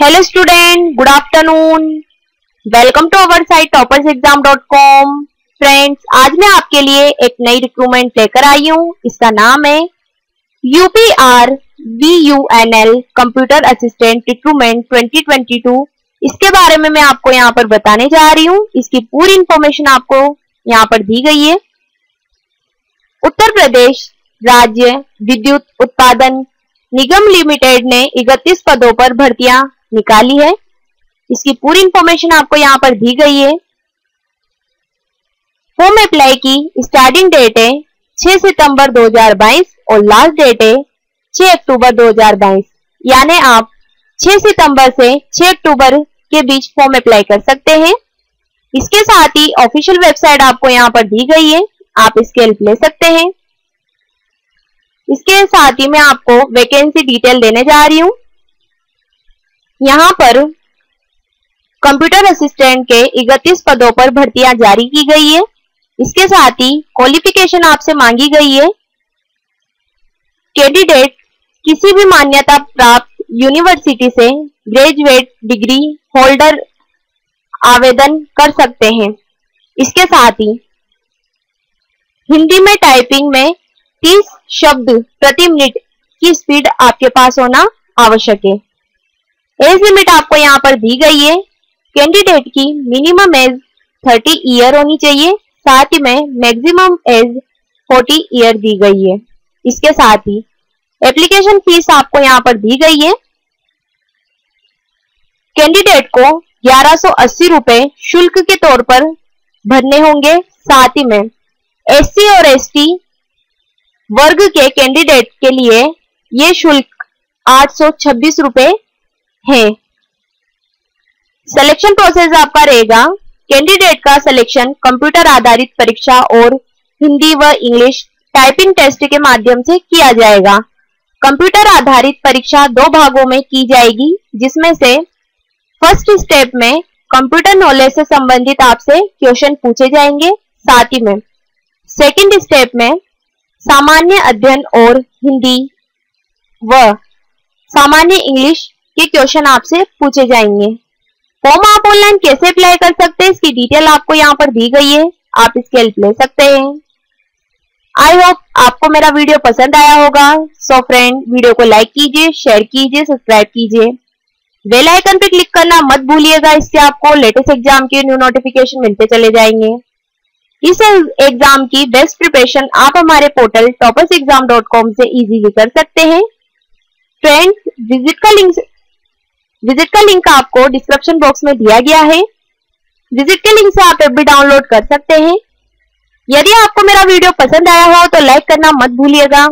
Hello welcome to our site toppers exam dot com friends आज मैं आपके लिए एक नई रिक्रूटमेंट लेकर आई हूँ। इसका नाम है UPR V U N L computer assistant recruitment 2022 इसके बारे में मैं आपको यहाँ पर बताने जा रही हूँ। इसकी पूरी इंफॉर्मेशन आपको यहाँ पर दी गई है। उत्तर प्रदेश राज्य विद्युत उत्पादन निगम लिमिटेड ने इकतीस पदों पर भर्तियाँ निकाली है। इसकी पूरी इंफॉर्मेशन आपको यहाँ पर दी गई है। फॉर्म अप्लाई की स्टार्टिंग डेट है 6 सितंबर 2022 और लास्ट डेट है 6 अक्टूबर 2022 यानी आप 6 सितंबर से 6 अक्टूबर के बीच फॉर्म अप्लाई कर सकते हैं। इसके साथ ही ऑफिशियल वेबसाइट आपको यहाँ पर दी गई है। आप इसके हेल्प ले सकते हैं। इसके साथ ही मैं आपको वैकेंसी डिटेल देने जा रही हूँ। यहाँ पर कंप्यूटर असिस्टेंट के इकतीस पदों पर भर्तियाँ जारी की गई है। इसके साथ ही क्वालिफिकेशन आपसे मांगी गई है। कैंडिडेट किसी भी मान्यता प्राप्त यूनिवर्सिटी से ग्रेजुएट डिग्री होल्डर आवेदन कर सकते हैं। इसके साथ ही हिंदी में टाइपिंग में 30 शब्द प्रति मिनट की स्पीड आपके पास होना आवश्यक है। एज लिमिट आपको यहाँ पर दी गई है। कैंडिडेट की मिनिमम एज 30 ईयर होनी चाहिए। साथ ही में मैक्सिमम एज 40 ईयर दी गई है। इसके साथ ही एप्लीकेशन फ़ीस आपको यहाँ पर दी गई है। कैंडिडेट को ग्यारह रुपए शुल्क के तौर पर भरने होंगे। साथ ही में एससी और एसटी वर्ग के कैंडिडेट के लिए ये शुल्क आठ सौ छब्बीस रुपए है। सिलेक्शन प्रोसेस आपका रहेगा। कैंडिडेट का सिलेक्शन कंप्यूटर आधारित परीक्षा और हिंदी व इंग्लिश टाइपिंग टेस्ट के माध्यम से किया जाएगा। कंप्यूटर आधारित परीक्षा दो भागों में की जाएगी, जिसमें से फ़र्स्ट स्टेप में कंप्यूटर नॉलेज से संबंधित आपसे क्वेश्चन पूछे जाएँगे, साथ ही में सेकंड स्टेप में सामान्य अध्ययन और हिंदी व सामान्य इंग्लिश के क्वेश्चन आपसे पूछे जाएँगे। फॉर्म आप ऑनलाइन कैसे अप्लाई कर सकते हैं? इसकी डिटेल आपको यहाँ पर दी गई है। आप इसकी हेल्प ले सकते हैं। आई होप आपको मेरा वीडियो पसंद आया होगा। सो फ्रेंड वीडियो को लाइक कीजिए शेयर कीजिए सब्सक्राइब कीजिए। बेल आइकन पे क्लिक करना मत भूलिएगा। इससे आपको लेटेस्ट एग्ज़ाम के न्यू नोटिफिकेशन मिलते चले जाएँगे। इस एग्ज़ाम की बेस्ट प्रिपरेशन आप हमारे portal toppers exam dot com से इजीली कर सकते हैं। फ्रेंड्स विज़िट का लिंक विज़िट का लिंक आपको डिस्क्रिप्शन बॉक्स में दिया गया है। विज़िट के लिंक से आप एप भी डाउनलोड कर सकते हैं। यदि आपको मेरा वीडियो पसंद आया हो तो लाइक करना मत भूलिएगा।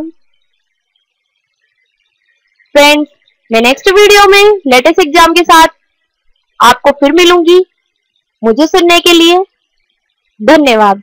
फ्रेंड्स मैं नेक्स्ट वीडियो में लेटेस्ट एग्ज़ाम के साथ आपको फिर मिलूँगी। मुझे सुनने के लिए धन्यवाद।